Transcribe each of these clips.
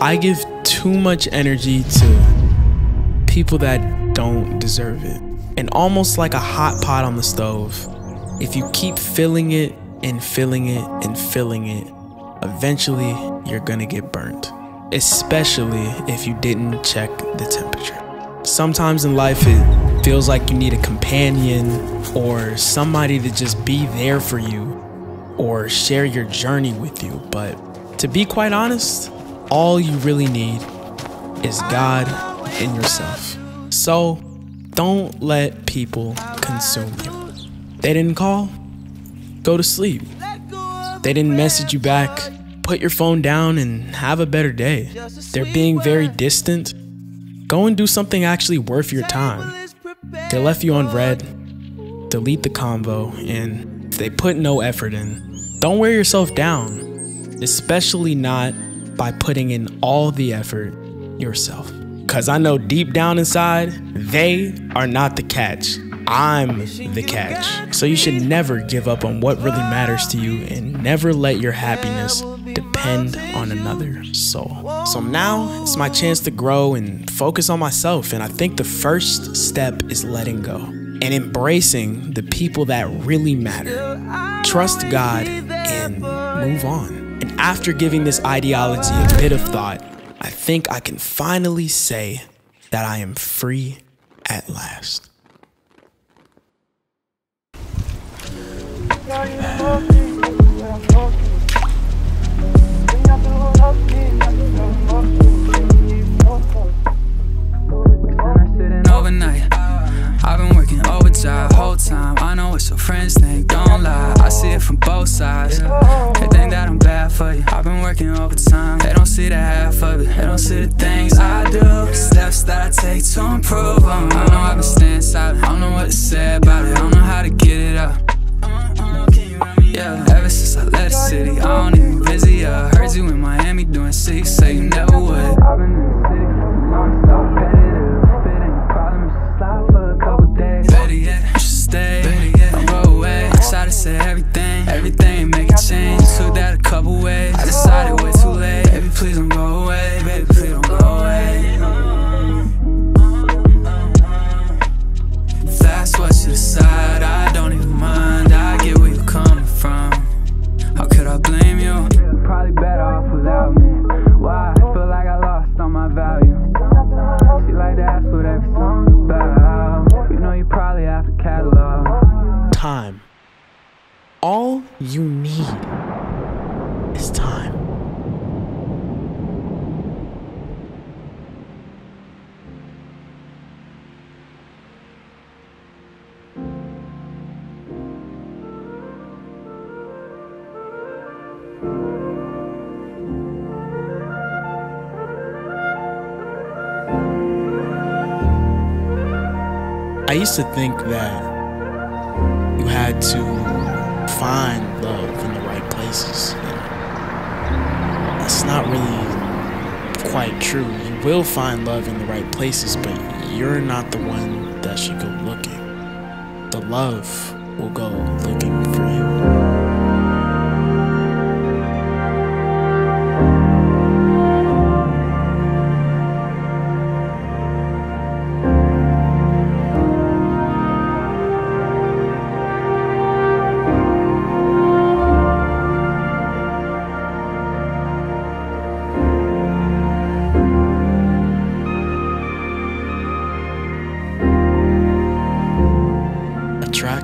I give too much energy to people that don't deserve it. And almost like a hot pot on the stove, if you keep filling it and filling it and filling it, eventually you're gonna get burnt. Especially if you didn't check the temperature. Sometimes in life it feels like you need a companion or somebody to just be there for you or share your journey with you. But to be quite honest, all you really need is God and yourself. So don't let people consume you. They didn't call? Go to sleep. They didn't message you back? Put your phone down and have a better day. They're being very distant? Go and do something actually worth your time. They left you on read. Delete the convo, and they put no effort in, don't wear yourself down, especially not by putting in all the effort yourself. Because I know deep down inside, they are not the catch. I'm the catch. So you should never give up on what really matters to you and never let your happiness depend on another soul. So now it's my chance to grow and focus on myself. And I think the first step is letting go and embracing the people that really matter. Trust God and move on. And after giving this ideology a bit of thought, I think I can finally say that I am free at last. Working overtime. They don't see the half of it. They don't see the things I do. Steps that I take to improve them. I know I've been staying silent. I don't know what to say about it. I don't know how to get it up. Yeah, ever since I left the city, I don't even visit ya. Heard you in Miami doing six, say you catalog. Time. All you need is time. I used to think that you had to find love in the right places. And that's not really quite true. You will find love in the right places, but you're not the one that should go looking. The love will go looking for you.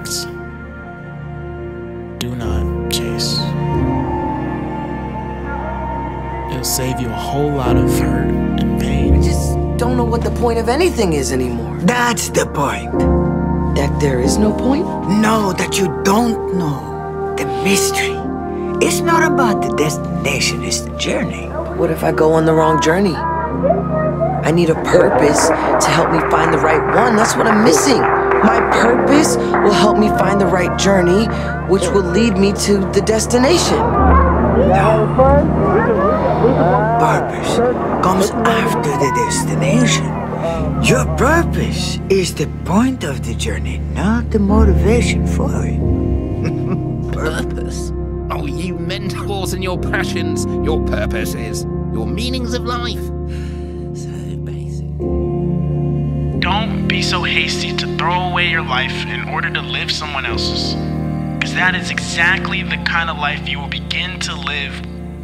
Attracts. Do not chase. It'll save you a whole lot of hurt and pain. I just don't know what the point of anything is anymore. That's the point. That there is no point? No, that you don't know. The mystery. It's not about the destination, it's the journey. What if I go on the wrong journey? I need a purpose to help me find the right one. That's what I'm missing. My purpose will help me find the right journey, which will lead me to the destination. Purpose comes after the destination. Your purpose is the point of the journey, not the motivation for it. Purpose? Oh, you mentors and your passions, your purposes, your meanings of life. Don't be so hasty to throw away your life in order to live someone else's. Because that is exactly the kind of life you will begin to live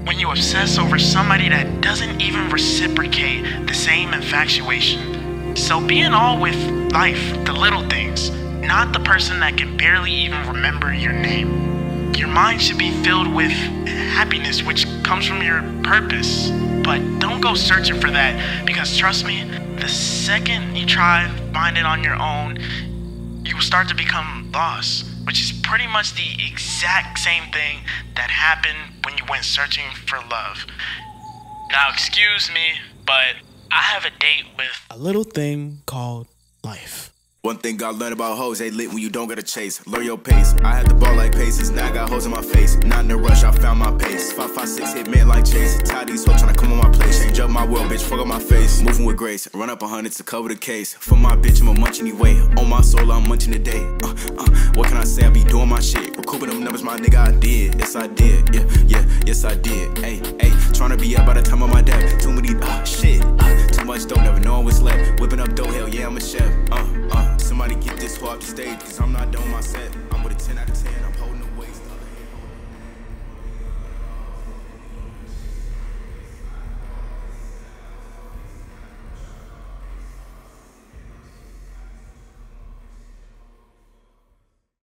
when you obsess over somebody that doesn't even reciprocate the same infatuation. So be in awe with life, the little things, not the person that can barely even remember your name. Your mind should be filled with happiness, which comes from your purpose. But don't go searching for that because trust me, the second you try to find it on your own, you will start to become lost, which is pretty much the exact same thing that happened when you went searching for love. Now, excuse me, but I have a date with a little thing called life. One thing I learned about hoes, they lit when you don't gotta chase. Learn your pace. I had the ball like paces, now I got hoes in my face. Not in a rush, I found my pace. 556 hit man like Chase. Tired these hoes tryna come on my place. Change up my world, bitch, fuck up my face. Moving with grace, run up a hundred to cover the case. For my bitch, I'm a munch anyway. On my soul, I'm munching today. Uh, uh, what can I say? I be doing my shit. Recouping them numbers, my nigga, I did. Yes, I did. Yeah, yeah, yes, I did. Hey, hey, tryna be up by the time of my death. Too many, uh, shit. Uh, too much dope, never knowing what's left. Whipping up dough, hell yeah, I'm a chef. Uh, uh, somebody get this whole off the stage, cause I'm not done my set. I'm with a 10 out of 10,